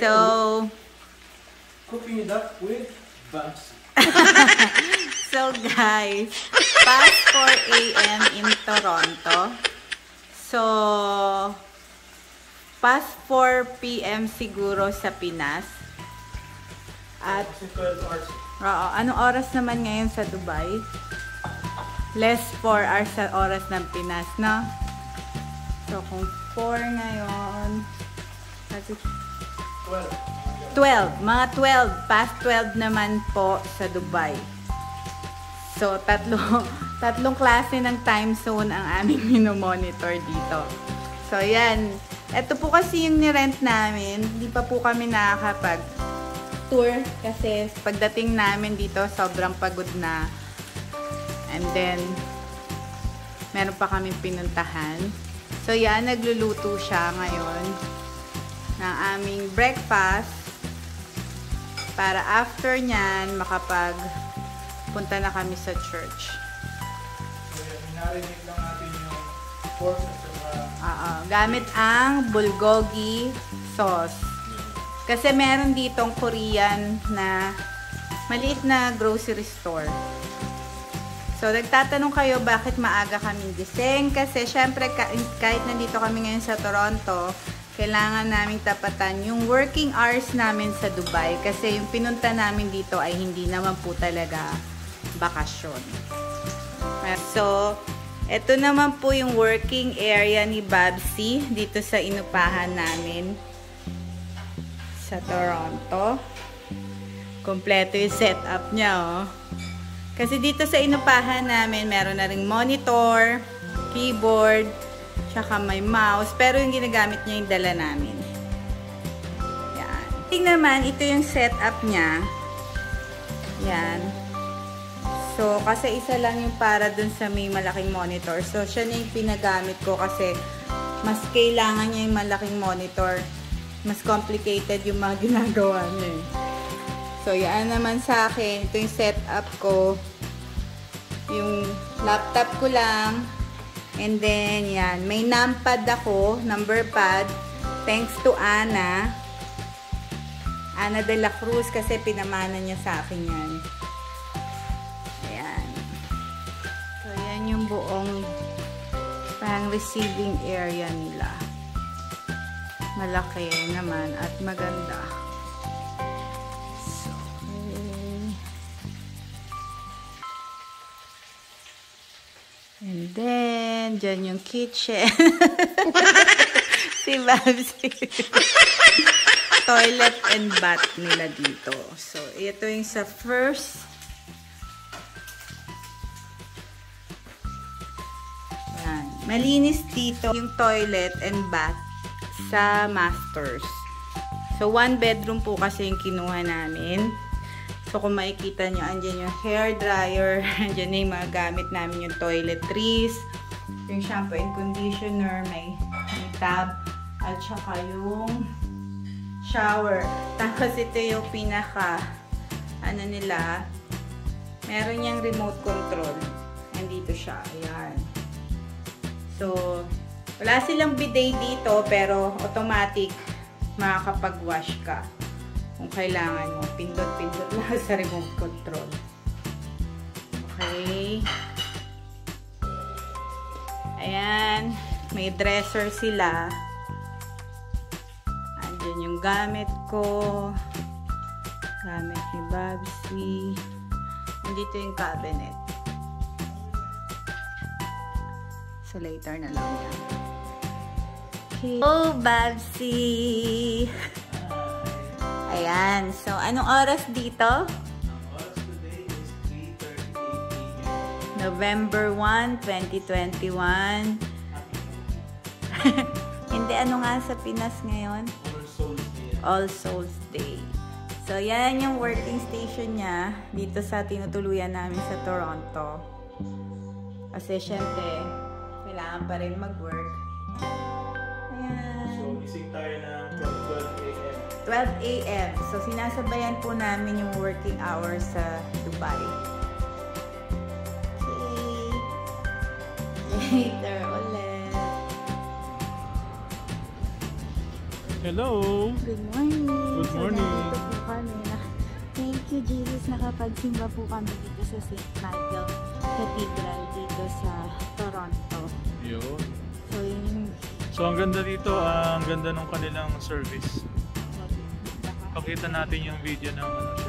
So, Cooking it up with Babs. so guys, past 4 a.m. in Toronto. So, past 4 p.m. siguro sa Pinas. At, Kasi 12 hours. oo, anong oras naman ngayon sa Dubai? Less 4 hours sa oras ng Pinas, no? So, kung 4 ngayon, kasi 12. 12. Mga 12. Past 12 naman po sa Dubai. So, tatlo, tatlong klase ng time zone ang aming minomonitor dito. So, yan. Ito po kasi yung nirent namin. Hindi pa po kami nakakapag tour kasi pagdating namin dito sobrang pagod na. And then, meron pa kami pinuntahan. So, yan. Nagluluto siya ngayon ng aming breakfast para after nyan makapag punta na kami sa church. So, yan, minarinate lang natin yung pork at saka Oo, gamit ang bulgogi sauce. Kasi meron ditong Korean na maliit na grocery store. So, nagtatanong kayo bakit maaga kaming gising. Kasi, syempre, ka- kahit nandito kami ngayon sa Toronto, kailangan naming tapatan yung working hours namin sa Dubai. Kasi yung pinunta namin dito ay hindi naman po talaga bakasyon. So, ito naman po yung working area ni Babsy dito sa inupahan namin sa Toronto. Kompleto yung setup niya, oh. Kasi dito sa inupahan namin, meron na ring monitor, keyboard, tsaka may mouse. Pero yung ginagamit niya yung dala namin. Yan. Tingnan naman, ito yung setup niya. Yan. So, kasi isa lang yung para dun sa may malaking monitor. So, siya na yung pinagamit ko kasi mas kailangan niya yung malaking monitor. Mas complicated yung mga ginagawa niya eh. So, yan naman sa akin. Ito yung setup ko. Yung laptop ko lang. And then, yan. May numpad ako, number pad. Thanks to Ana. Ana de la Cruz kasi pinamana niya sa akin yan. Ayan. So, yan yung buong parang receiving area nila. Malaki naman at maganda. And then, dyan yung kitchen. si Babsy. Toilet and bath nila dito. So, ito yung sa first Yan. Malinis dito yung toilet and bath sa masters. So, one bedroom po kasi yung kinuha namin. So, kung makikita nyo, andyan yung hair dryer, andyan na yung mga gamit namin yung toiletries, yung shampoo and conditioner, may, may tub, at saka yung shower. Tapos, ito yung pinaka, ano nila, meron niyang remote control. Nandito siya. Ayan. So, wala silang bidet dito, pero automatic makakapag-wash ka. Kung kailangan mo. Pindot-pindot lang sa remote control. Okay. Ayan. May dresser sila. Andyan yung gamit ko. Gamit ni Babsy. Nandito yung cabinet. So, later na lang yan. Okay. Oh, Babsy! Ayan. So, anong oras dito? Ang oras today is 3.38 p.m. November 1, 2021. Hindi, ano nga sa Pinas ngayon? All Souls Day. So, yan yung working station niya dito sa tinutuluyan namin sa Toronto. Kasi, syempre, kailangan pa rin mag-work. Ayan. So, gising tayo ng 12 a.m. 12 a.m. So, sinasabayan po namin yung working hours sa Dubai. Okay. Later ulit. Hello! Good morning! Good morning! Po kami. Thank you, Jesus. Nakapagsimba po kami dito sa St. Michael Cathedral dito sa Toronto. Yun. So, yun So, ang ganda dito, ah, ang ganda ng kanilang service. Pakita natin yung video ng ano.